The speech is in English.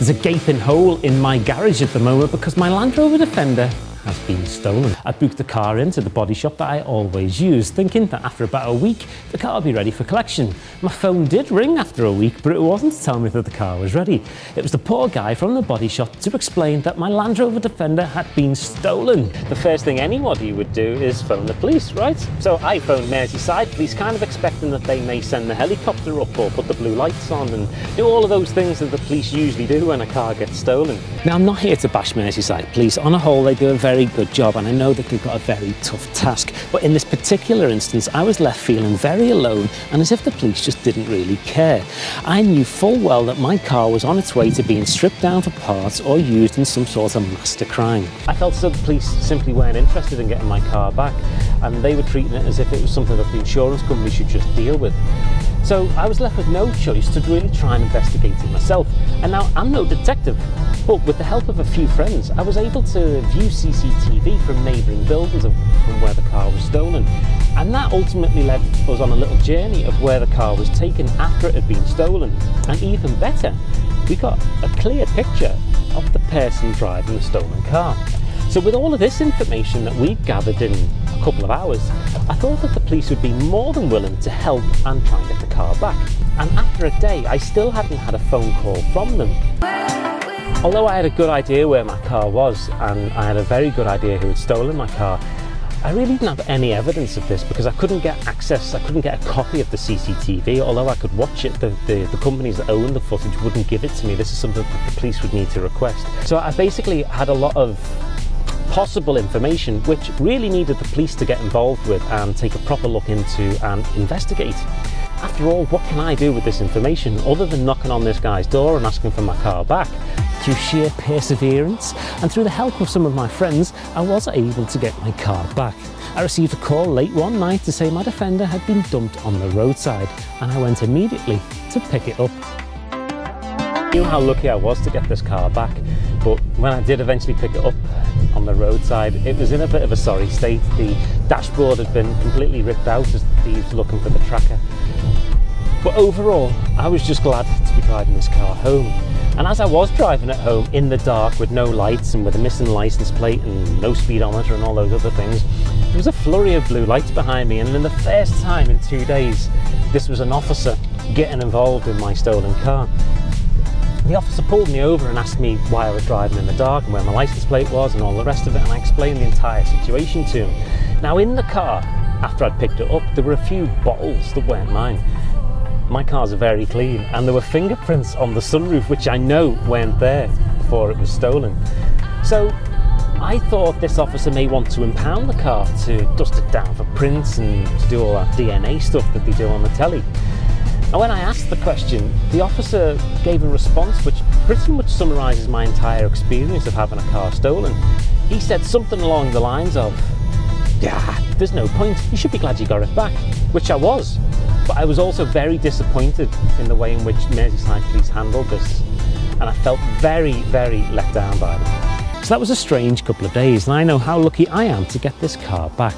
There's a gaping hole in my garage at the moment because my Land Rover Defender has been stolen. I booked the car into the body shop that I always use, thinking that after about a week, the car would be ready for collection. My phone did ring after a week, but it wasn't to tell me that the car was ready. It was the poor guy from the body shop to explain that my Land Rover Defender had been stolen. The first thing anybody would do is phone the police, right? So I phoned Merseyside Police, kind of expecting that they may send the helicopter up or put the blue lights on and do all of those things that the police usually do when a car gets stolen. Now, I'm not here to bash Merseyside Police. On a whole, they do a very very good job and I know that they've got a very tough task. But in this particular instance, I was left feeling very alone and as if the police just didn't really care. I knew full well that my car was on its way to being stripped down for parts or used in some sort of master crime. I felt as though the police simply weren't interested in getting my car back and they were treating it as if it was something that the insurance company should just deal with. So I was left with no choice to really try and investigate it myself. And now I'm no detective, but with the help of a few friends, I was able to view CCTV from neighbouring buildings of, from where the car was stolen. And that ultimately led us on a little journey of where the car was taken after it had been stolen. And even better, we got a clear picture of the person driving the stolen car. So with all of this information that we gathered in a couple of hours, I thought that the police would be more than willing to help and try and get the car back. And after a day, I still hadn't had a phone call from them. Although I had a good idea where my car was and I had a very good idea who had stolen my car, I really didn't have any evidence of this because I couldn't get access, I couldn't get a copy of the CCTV, although I could watch it, the, the, the, companies that own the footage wouldn't give it to me. This is something that the police would need to request. So I basically had a lot of possible information which really needed the police to get involved with and take a proper look into and investigate. After all, what can I do with this information other than knocking on this guy's door and asking for my car back? Through sheer perseverance and through the help of some of my friends, I was able to get my car back. I received a call late one night to say my Defender had been dumped on the roadside and I went immediately to pick it up. I knew how lucky I was to get this car back, but when I did eventually pick it up on the roadside, it was in a bit of a sorry state. The dashboard had been completely ripped out as the thieves looking for the tracker. But overall, I was just glad to be driving this car home. And as I was driving it home in the dark with no lights and with a missing license plate and no speedometer and all those other things, there was a flurry of blue lights behind me. And in the first time in two days, this was an officer getting involved in my stolen car. The officer pulled me over and asked me why I was driving in the dark and where my license plate was and all the rest of it, and I explained the entire situation to him. Now, in the car, after I'd picked it up, there were a few bottles that weren't mine. My cars are very clean, and there were fingerprints on the sunroof, which I know weren't there before it was stolen. So I thought this officer may want to impound the car to dust it down for prints and to do all that DNA stuff that they do on the telly. And when I asked the question, the officer gave a response which pretty much summarises my entire experience of having a car stolen. He said something along the lines of, yeah, there's no point, you should be glad you got it back, which I was. But I was also very disappointed in the way in which Merseyside Police handled this, and I felt very, very let down by them. So that was a strange couple of days, and I know how lucky I am to get this car back.